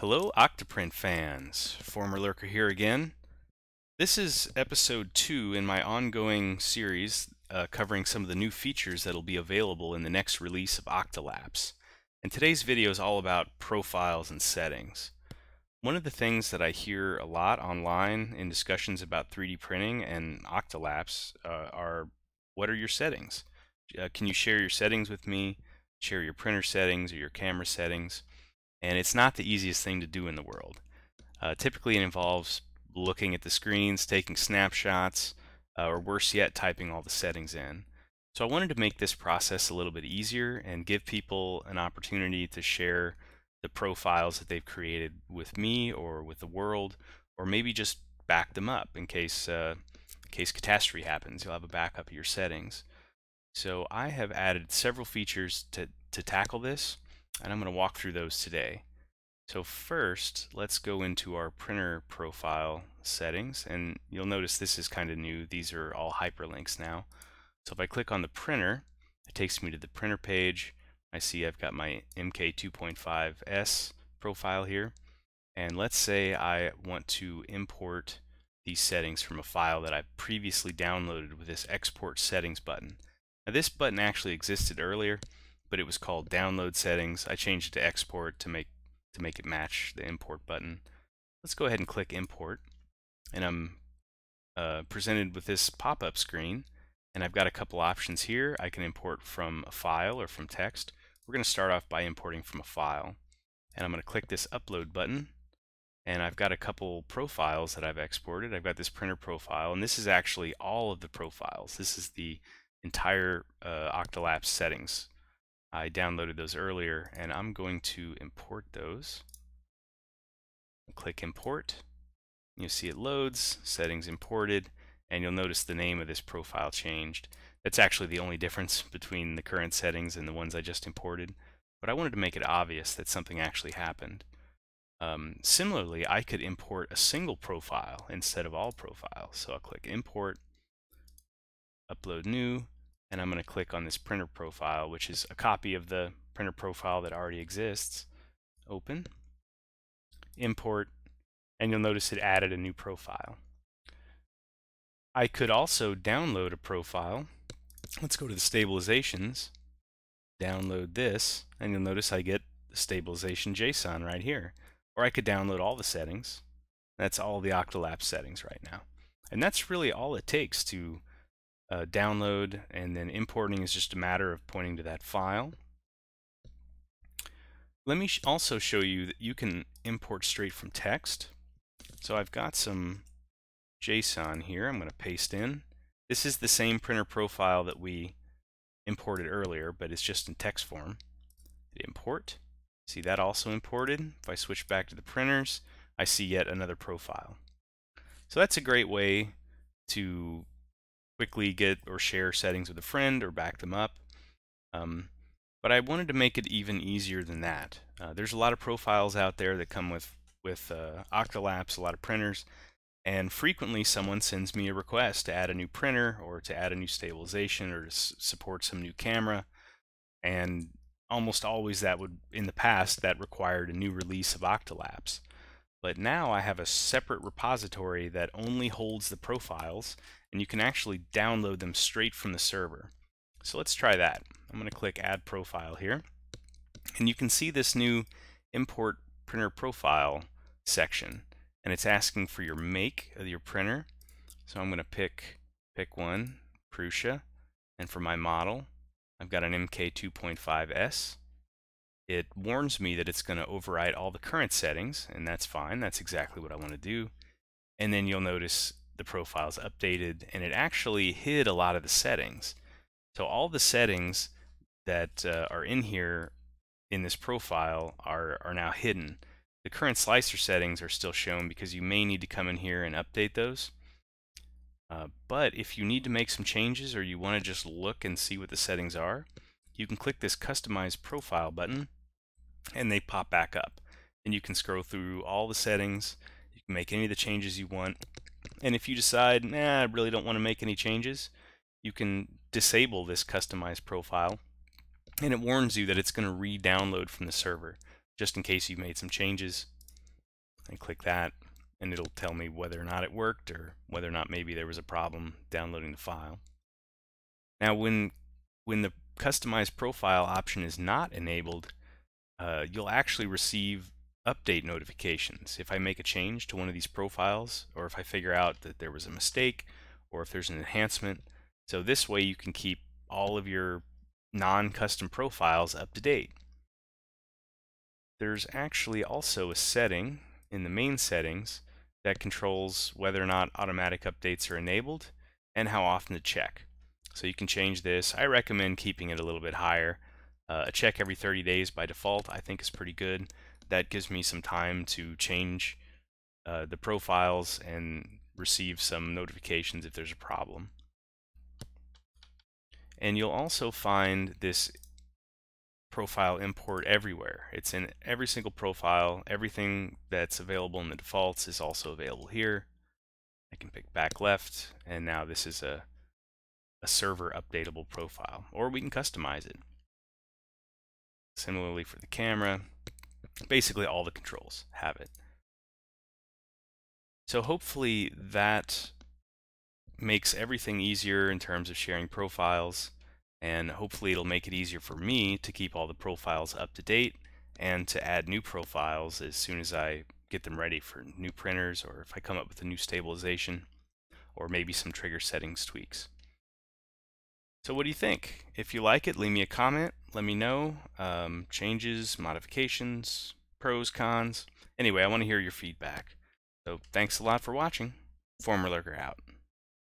Hello, Octoprint fans. Former Lurker here again. This is episode two in my ongoing series uh, covering some of the new features that will be available in the next release of Octolapse. And today's video is all about profiles and settings. One of the things that I hear a lot online in discussions about 3D printing and Octolapse uh, are what are your settings? Uh, can you share your settings with me? Share your printer settings or your camera settings? And it's not the easiest thing to do in the world. Uh, typically, it involves looking at the screens, taking snapshots, uh, or worse yet, typing all the settings in. So I wanted to make this process a little bit easier and give people an opportunity to share the profiles that they've created with me or with the world, or maybe just back them up in case uh, in case catastrophe happens. You'll have a backup of your settings. So I have added several features to, to tackle this, and I'm going to walk through those today. So first, let's go into our printer profile settings, and you'll notice this is kind of new. These are all hyperlinks now. So if I click on the printer, it takes me to the printer page, I see I've got my MK2.5S profile here. And let's say I want to import these settings from a file that I previously downloaded with this export settings button. Now this button actually existed earlier, but it was called download settings. I changed it to export to make to make it match the import button. Let's go ahead and click import. And I'm uh, presented with this pop-up screen and I've got a couple options here. I can import from a file or from text. We're going to start off by importing from a file. And I'm going to click this upload button. And I've got a couple profiles that I've exported. I've got this printer profile, and this is actually all of the profiles. This is the entire uh, settings. I downloaded those earlier, and I'm going to import those. Click import. You'll see it loads, settings imported, and you'll notice the name of this profile changed. That's actually the only difference between the current settings and the ones I just imported, but I wanted to make it obvious that something actually happened. Um, similarly, I could import a single profile instead of all profiles. So I'll click Import, Upload New, and I'm going to click on this printer profile, which is a copy of the printer profile that already exists. Open, Import, and you'll notice it added a new profile. I could also download a profile. Let's go to the stabilizations, download this, and you'll notice I get the stabilization JSON right here. Or I could download all the settings. That's all the Octolapse settings right now. And that's really all it takes to uh, download and then importing is just a matter of pointing to that file. Let me sh also show you that you can import straight from text. So I've got some JSON here. I'm going to paste in. This is the same printer profile that we imported earlier, but it's just in text form. Hit import. See that also imported. If I switch back to the printers, I see yet another profile. So that's a great way to quickly get or share settings with a friend or back them up. Um, but I wanted to make it even easier than that. Uh, there's a lot of profiles out there that come with with uh, Octolapse, a lot of printers, and frequently someone sends me a request to add a new printer or to add a new stabilization or to support some new camera. And almost always that would, in the past, that required a new release of Octolapse. But now I have a separate repository that only holds the profiles and you can actually download them straight from the server. So let's try that. I'm going to click add profile here and you can see this new import printer profile section and it's asking for your make of your printer. So I'm going to pick pick one, Prusa, and for my model, I've got an MK2.5S. It warns me that it's going to override all the current settings, and that's fine. That's exactly what I want to do. And then you'll notice the profile's updated, and it actually hid a lot of the settings. So all the settings that uh, are in here in this profile are, are now hidden. The current slicer settings are still shown because you may need to come in here and update those. Uh, but if you need to make some changes or you want to just look and see what the settings are, you can click this Customize Profile button and they pop back up. And you can scroll through all the settings, you can make any of the changes you want. And if you decide, nah, I really don't want to make any changes, you can disable this customized Profile and it warns you that it's going to re-download from the server just in case you've made some changes. I click that and it'll tell me whether or not it worked or whether or not maybe there was a problem downloading the file. Now when when the customize profile option is not enabled, uh, you'll actually receive update notifications. If I make a change to one of these profiles, or if I figure out that there was a mistake, or if there's an enhancement. So this way you can keep all of your non-custom profiles up to date. There's actually also a setting in the main settings that controls whether or not automatic updates are enabled and how often to check. So you can change this. I recommend keeping it a little bit higher. Uh, a check every 30 days by default I think is pretty good. That gives me some time to change uh, the profiles and receive some notifications if there's a problem. And you'll also find this profile import everywhere. It's in every single profile. Everything that's available in the defaults is also available here. I can pick back left, and now this is a, a server updatable profile, or we can customize it. Similarly for the camera, basically all the controls have it. So hopefully that makes everything easier in terms of sharing profiles and hopefully it'll make it easier for me to keep all the profiles up to date and to add new profiles as soon as I get them ready for new printers or if I come up with a new stabilization or maybe some trigger settings tweaks. So what do you think? If you like it, leave me a comment. Let me know. Um, changes, modifications, pros, cons. Anyway, I want to hear your feedback. So thanks a lot for watching. Former Lurker out.